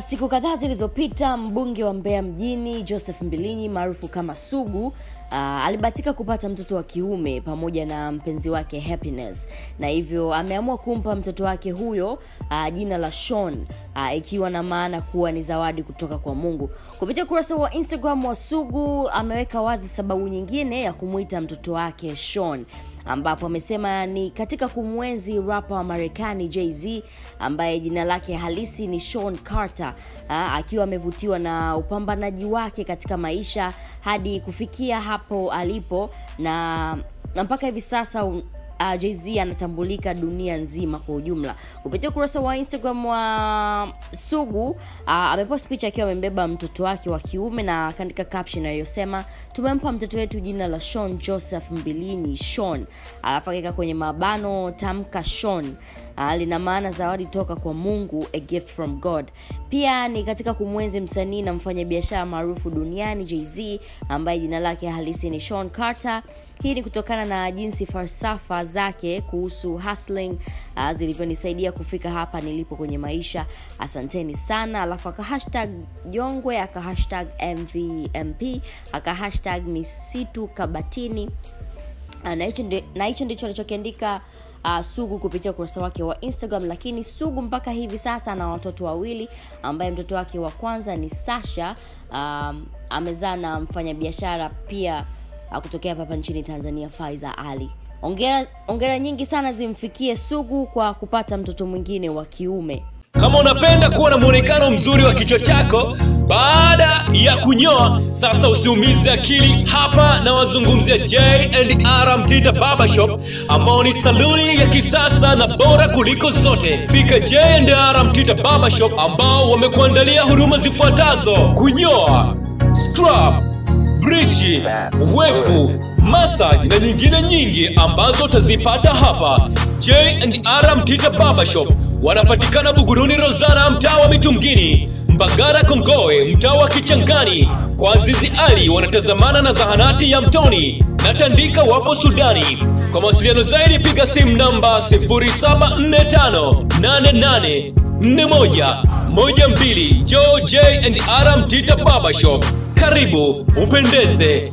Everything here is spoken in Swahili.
siku kadhaa zilizopita mbunge wa mbeya mjini joseph mbilinyi maarufu kama sugu uh, alibahatika kupata mtoto wa kiume pamoja na mpenzi wake happiness. Na hivyo ameamua kumpa mtoto wake huyo uh, jina la shon uh, ikiwa na maana kuwa ni zawadi kutoka kwa mungu. Kupitia ukurasa wa instagram wa sugu ameweka wazi sababu nyingine ya kumwita mtoto wake shon ambapo amesema ni katika kumwenzi rapa wa marekani jz ambaye jina lake halisi ni Sean Carter aa, akiwa amevutiwa na upambanaji wake katika maisha hadi kufikia hapo alipo na mpaka hivi sasa uh, jz anatambulika dunia nzima kwa ujumla. Kupitia ukurasa wa instagram wa sugu uh, amepost picha akiwa amembeba mtoto wake wa kiume na akaandika caption inayosema tumempa mtoto wetu jina la shon joseph mbilini shon alafu akaweka kwenye mabano tamka shon lina maana zawadi toka kwa mungu a gift from god. Pia ni katika kumwenzi msanii na mfanyabiashara maarufu duniani jz ambaye jina lake halisi ni shon carter. Hii ni kutokana na jinsi falsafa zake kuhusu hustling uh, zilivyonisaidia kufika hapa nilipo kwenye maisha. Asanteni sana. Alafu akahashtag jongwe akahashtag mvmp akahashtag misitu kabatini na hicho na hicho ndicho alichokiandika uh, sugu kupitia ukurasa wake wa instagram. Lakini sugu mpaka hivi sasa ana watoto wawili ambaye mtoto wake wa kwanza ni sasha. Um, amezaa na mfanyabiashara pia uh, kutokea hapa nchini tanzania faiza ali. Ongera, ongera nyingi sana zimfikie sugu kwa kupata mtoto mwingine wa kiume kama unapenda kuwa na mwonekano mzuri wa kichwa chako baada ya kunyoa sasa usiumize akili hapa na wazungumzia jr mtita barbershop ambao ni saluni ya kisasa na bora kuliko zote. Fika jr mtita barbershop ambao wamekuandalia huduma zifuatazo kunyoa scrub brichi wefu massage na nyingine nyingi ambazo utazipata hapa jr mtita barbershop wanapatikana buguruni rozana mtaa wa mitungini mbagara kongoe mtaa wa kichangani. Kwa azizi ali wanatazamana na zahanati ya mtoni na tandika wapo sudani. Kwa mawasiliano zaidi piga simu namba 0745884112 Joe j and r mtita barbershop. Karibu upendeze